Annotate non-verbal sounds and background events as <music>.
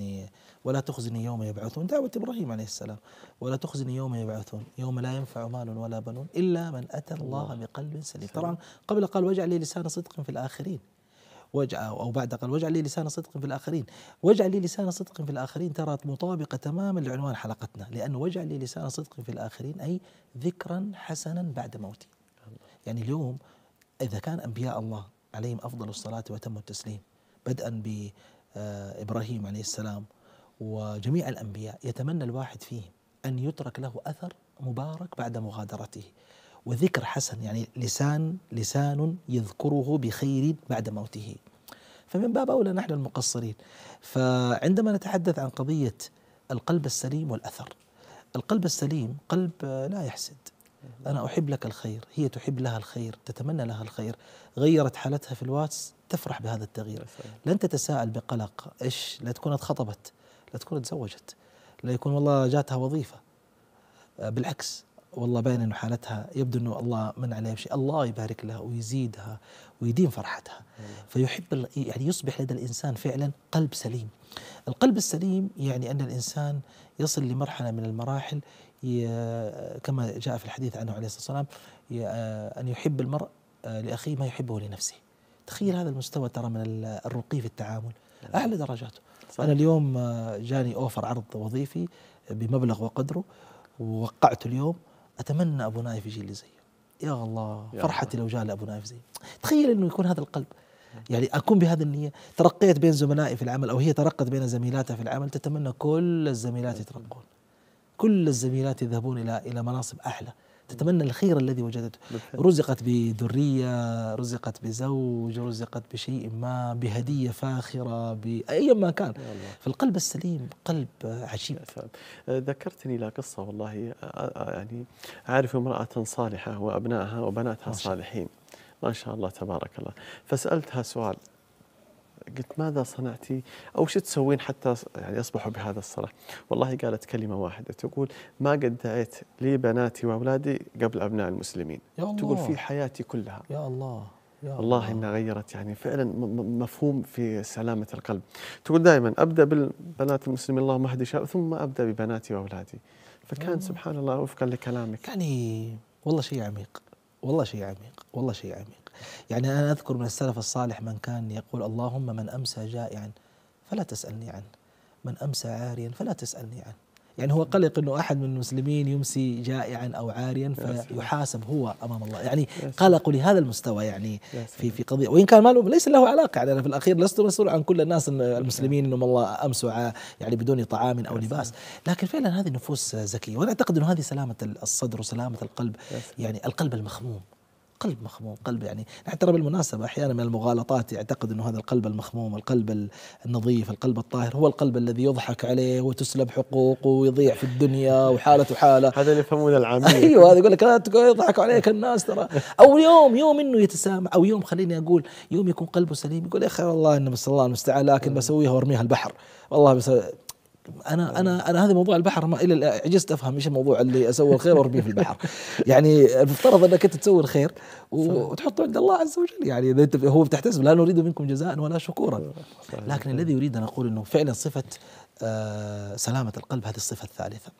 يعني ولا تخزني يوم يبعثون. دعوة إبراهيم عليه السلام ولا تخزني يوم يبعثون. يوم لا ينفع مال ولا بنون إلا من أتى الله بقلب سليم. طبعا قبل قال واجعل لي لسان صدق في الآخرين. أو بعد قال واجعل لي لسان صدق في الآخرين. واجعل لي لسان صدق في الآخرين. ترى مطابقة تماما لعنوان حلقتنا. لأنه واجعل لي لسان صدق في الآخرين أي ذكرا حسنا بعد موتي. يعني اليوم إذا كان أنبياء الله عليهم أفضل الصلاة وأتم التسليم بدءا بإبراهيم عليه السلام وجميع الأنبياء يتمنى الواحد فيهم أن يترك له أثر مبارك بعد مغادرته. وذكر حسن يعني لسان لسان يذكره بخير بعد موته. فمن باب أولى نحن المقصرين. فعندما نتحدث عن قضية القلب السليم والأثر القلب السليم قلب لا يحسد. أنا أحب لك الخير هي تحب لها الخير تتمنى لها الخير. غيرت حالتها في الواتس تفرح بهذا التغيير لن تتساءل بقلق إيش لا تكون اتخطبت لا تكون تزوجت لا يكون والله جاتها وظيفة بالعكس والله باين إنه حالتها يبدو إنه الله من عليها بشيء، الله يبارك لها ويزيدها ويديم فرحتها. فيحب يعني يصبح لدى الإنسان فعلا قلب سليم. القلب السليم يعني أن الإنسان يصل لمرحلة من المراحل كما جاء في الحديث عنه عليه الصلاة والسلام أن يحب المرء لأخيه ما يحبه لنفسه. تخيل هذا المستوى ترى من الرقي في التعامل أعلى درجاته. أنا اليوم جاني أوفر عرض وظيفي بمبلغ وقدره ووقعته اليوم أتمنى أبو نايف يجي لي زيه. يا الله يا فرحتي الله. لو جاء ابو نايف زي تخيل إنه يكون هذا القلب. يعني أكون بهذه النية ترقيت بين زملائي في العمل أو هي ترقت بين زميلاتها في العمل تتمنى كل الزميلات يترقون. كل الزميلات يذهبون إلى إلى مناصب أعلى. تتمنى الخير الذي وجدته. رزقت بذرية رزقت بزوج رزقت بشيء ما بهدية فاخرة بأي ما كان. فالقلب السليم قلب عجيب. ذكرتني إلى قصة والله. يعني أعرف امرأة صالحة وأبنائها وبناتها صالحين. ما شاء الله تبارك الله. فسألتها سؤال. قلت ماذا صنعتي؟ أو شو تسوين حتى يعني يصبحوا بهذا الصلاح والله قالت كلمة واحدة تقول ما قد دعيت لي بناتي وأولادي قبل أبناء المسلمين. يا الله. تقول في حياتي كلها. يا الله يا والله إنها غيرت يعني فعلا مفهوم في سلامة القلب. تقول دائما أبدأ بالبنات المسلمين اللهم اهدي ثم أبدأ ببناتي وأولادي. فكان سبحان الله وفقا لكلامك. يعني والله شيء عميق والله شيء عميق والله شيء عميق. يعني أنا أذكر من السلف الصالح من كان يقول اللهم من أمسى جائعا فلا تسألني عنه. من أمسى عاريا فلا تسألني عنه. يعني هو قلق إنه أحد من المسلمين يمسي جائعا أو عاريا فيحاسب هو أمام الله. يعني قلقوا لهذا المستوى يعني في في قضية. وإن كان ما ليس له علاقة. يعني أنا في الأخير لست مسؤول عن كل الناس المسلمين إنهم الله أمسوا يعني بدون طعام أو لباس. لكن فعلا هذه نفوس ذكيه وأنا أعتقد إنه هذه سلامة الصدر وسلامة القلب. يعني القلب المخموم. قلب مخموم قلب يعني نحن ترى بالمناسبة. أحيانا من المغالطات يعتقد أنه هذا القلب المخموم القلب النظيف القلب الطاهر هو القلب الذي يضحك عليه وتسلب حقوقه ويضيع في الدنيا وحالته حالة هذا اللي يفهمون العامية. <laughs> أيوه هذا يقول لك يضحك عليك الناس ترى. أو يوم يوم أنه يتسامح أو يوم خليني أقول يوم يكون قلبه سليم يقول يا أخي والله إنه بس الله المستعان لكن بسويها وأرميها البحر. والله بس أنا أنا أنا هذا موضوع البحر ما إلى عجزت أفهم إيش الموضوع اللي أسوي الخير وأرميه في البحر. <laughs> يعني المفترض أنك أنت تسوي الخير وتحطه عند الله عز وجل. يعني إذا أنت هو بتحتسب لا نريد منكم جزاء ولا شكورا. لكن الذي يريد أن أقول إنه فعلا صفة آه سلامة القلب هذه الصفة الثالثة.